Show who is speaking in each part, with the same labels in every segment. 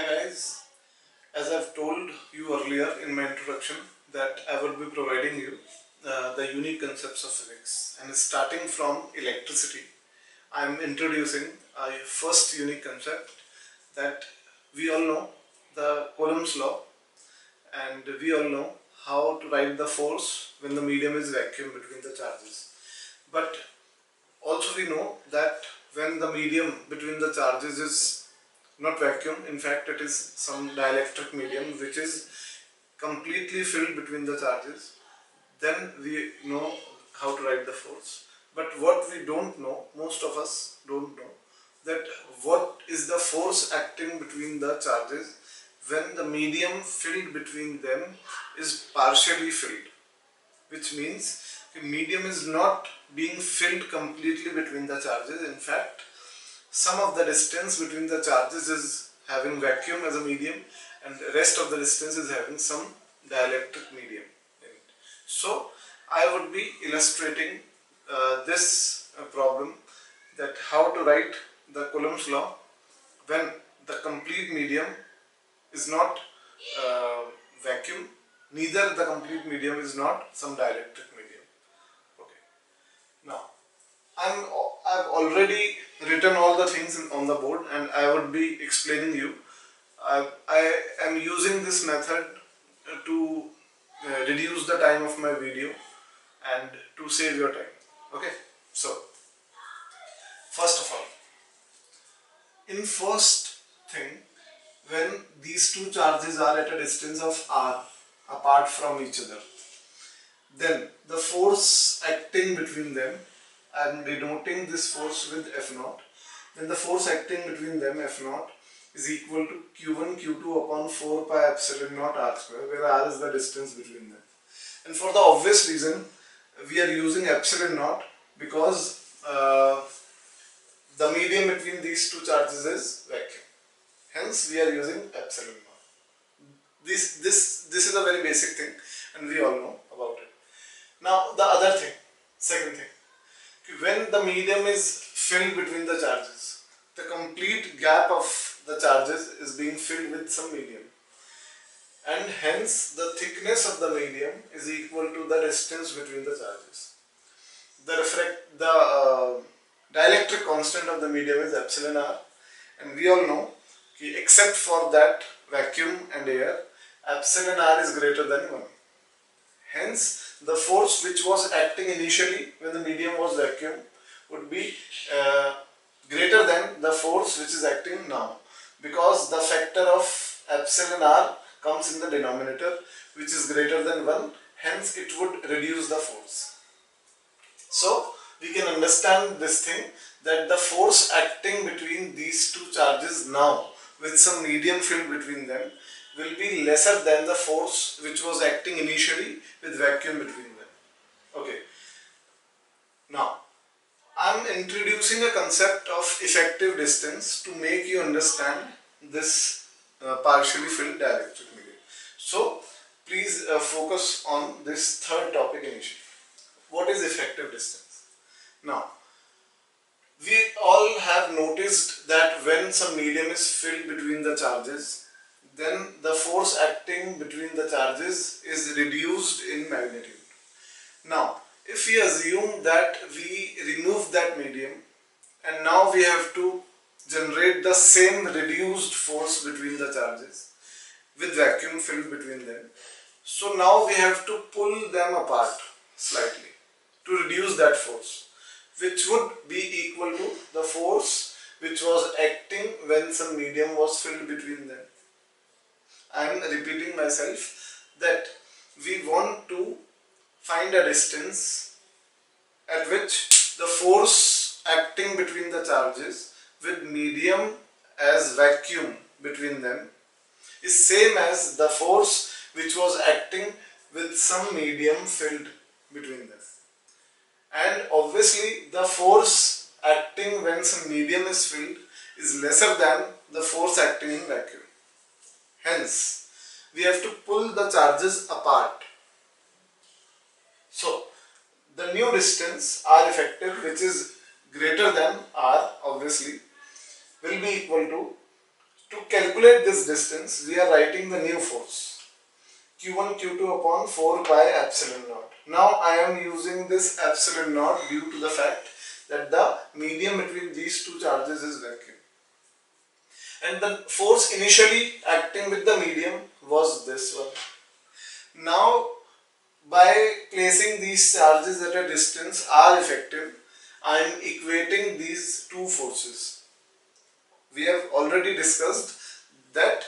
Speaker 1: Hi guys, as I've told you earlier in my introduction that I will be providing you uh, the unique concepts of physics. And starting from electricity I am introducing a first unique concept that we all know the Coulomb's law. And we all know how to write the force when the medium is vacuum between the charges. But also we know that when the medium between the charges is not vacuum. In fact it is some dielectric medium which is completely filled between the charges. Then we know how to write the force. But what we don't know most of us don't know that what is the force acting between the charges when the medium filled between them is partially filled. Which means the medium is not being filled completely between the charges. In fact some of the distance between the charges is having vacuum as a medium and the rest of the distance is having some dielectric medium So I would be illustrating uh, this uh, problem that how to write the Coulomb's law when the complete medium is not uh, vacuum neither the complete medium is not some dielectric medium. Okay. Now I'm I've already written all the things on the board and I would be explaining you. I, I am using this method to uh, reduce the time of my video and to save your time. Okay, so first of all, in first thing, when these two charges are at a distance of r apart from each other, then the force acting between them I am denoting this force with F naught then the force acting between them F naught is equal to Q1 Q2 upon 4 pi epsilon naught R square where R is the distance between them. And for the obvious reason we are using epsilon naught because uh, the medium between these two charges is vacuum. Hence we are using epsilon naught. This this this is a very basic thing and we all know about it. Now the other thing second thing when the medium is filled between the charges, the complete gap of the charges is being filled with some medium and hence the thickness of the medium is equal to the distance between the charges. The, refract, the uh, dielectric constant of the medium is epsilon r and we all know except for that vacuum and air epsilon r is greater than 1. Hence the force which was acting initially when the medium was vacuum would be uh, greater than the force which is acting now because the factor of epsilon r comes in the denominator which is greater than 1 hence it would reduce the force. So we can understand this thing that the force acting between these two charges now with some medium filled between them will be lesser than the force which was acting initially with vacuum between them. Okay. Now, I am introducing a concept of effective distance to make you understand this uh, partially filled dielectric medium. So, please uh, focus on this third topic initially. What is effective distance? Now, we all have noticed that when some medium is filled between the charges, then the force acting between the charges is reduced in magnitude. Now, if we assume that we remove that medium and now we have to generate the same reduced force between the charges with vacuum filled between them. So now we have to pull them apart slightly to reduce that force which would be equal to the force which was acting when some medium was filled between them. I am repeating myself that we want to find a distance at which the force acting between the charges with medium as vacuum between them is same as the force which was acting with some medium filled between them. And obviously the force acting when some medium is filled is lesser than the force acting in vacuum. Hence, we have to pull the charges apart. So, the new distance R effective which is greater than R obviously will be equal to To calculate this distance, we are writing the new force. Q1, Q2 upon 4 pi epsilon naught. Now I am using this epsilon naught due to the fact that the medium between these two charges is vacuum. And the force initially acting with the medium was this one. Now by placing these charges at a distance r effective, I am equating these two forces. We have already discussed that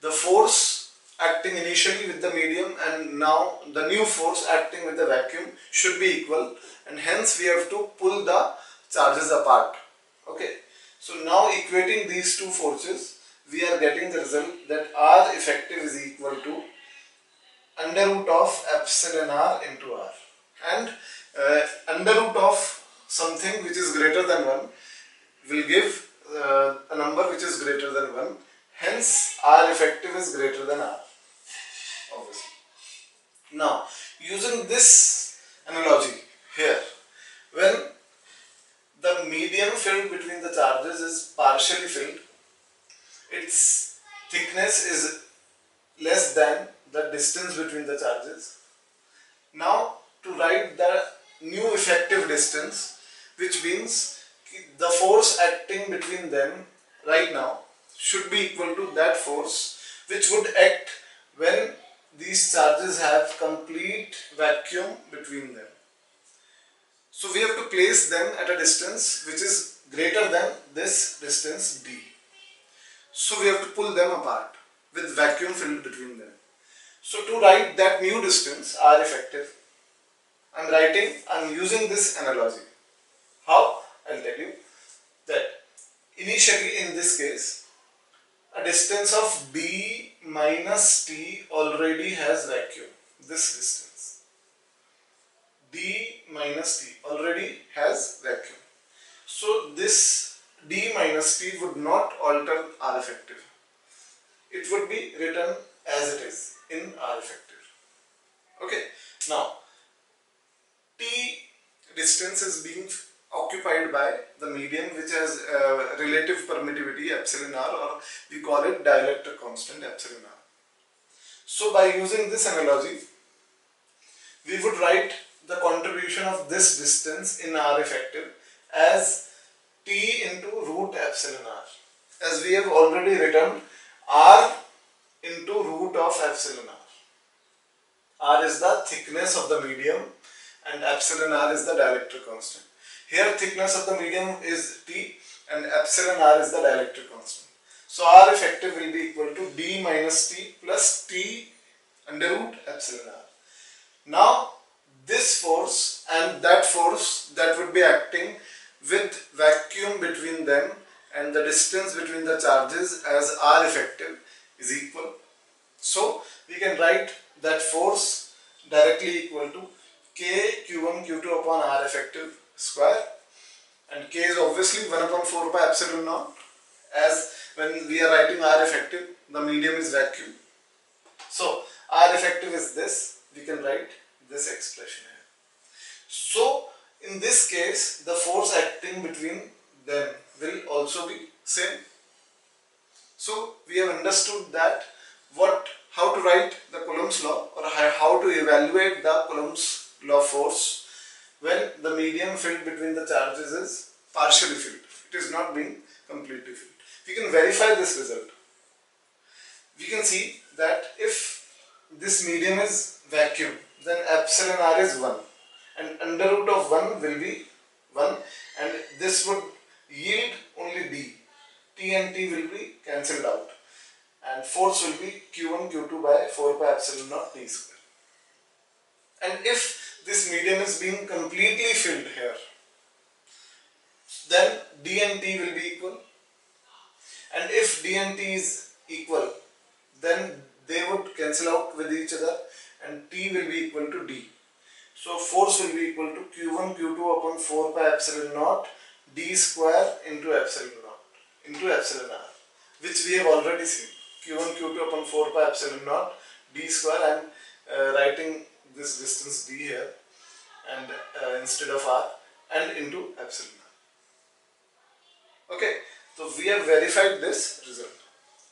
Speaker 1: the force acting initially with the medium and now the new force acting with the vacuum should be equal and hence we have to pull the charges apart. Okay. So now equating these two forces we are getting the result that R effective is equal to under root of epsilon r into r. And uh, under root of something which is greater than 1 will give uh, a number which is greater than 1 hence r effective is greater than r obviously. Now using this analogy here filled between the charges is partially filled its thickness is less than the distance between the charges. Now to write the new effective distance which means the force acting between them right now should be equal to that force which would act when these charges have complete vacuum between them. So we have to place them at a distance which is greater than this distance d. So we have to pull them apart with vacuum filled between them. So to write that new distance R effective, I am writing, I am using this analogy. How? I will tell you that initially in this case, a distance of D minus T already has vacuum, this distance. D minus T already has vacuum. So this D minus T would not alter R effective. It would be written as it is in R effective. Okay, now T distance is being occupied by the medium which has uh, relative permittivity epsilon r or we call it dielectric constant epsilon r. So by using this analogy we would write the contribution of this distance in R effective as T into root epsilon r as we have already written R into root of epsilon r. r is the thickness of the medium and epsilon r is the dielectric constant. Here thickness of the medium is T and epsilon r is the dielectric constant. So R effective will be equal to D minus T plus T under root epsilon r. Now force that would be acting with vacuum between them and the distance between the charges as R effective is equal. So we can write that force directly equal to K Q1 Q2 upon R effective square and K is obviously 1 upon 4 pi epsilon naught as when we are writing R effective the medium is vacuum. So R effective is this we can write this expression. So in this case the force acting between them will also be same so we have understood that what how to write the Coulomb's law or how to evaluate the Coulomb's law force when the medium filled between the charges is partially filled. It is not being completely filled. We can verify this result. We can see that if this medium is vacuum then epsilon r is 1 and under root of 1 will be 1 and this would yield only d T and T will be cancelled out and force will be Q1 Q2 by 4 pi epsilon naught T square. And if this medium is being completely filled here, then D and T will be equal. And if D and T is equal, then they would cancel out with each other and T will be equal to D. So force will be equal to Q1 Q2 upon 4 pi epsilon naught D square into epsilon naught into epsilon r which we have already seen. Q1 q2 upon 4 pi epsilon naught d square I am uh, writing this distance d here and uh, instead of r and into epsilon r. Okay so we have verified this result.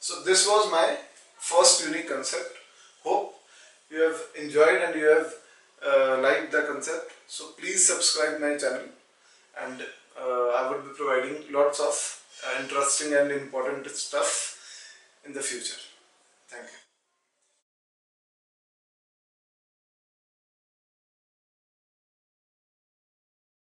Speaker 1: So this was my first unique concept. Hope you have enjoyed and you have uh, liked the concept. So please subscribe my channel and uh, I would be providing lots of interesting and important stuff in the future. Thank you.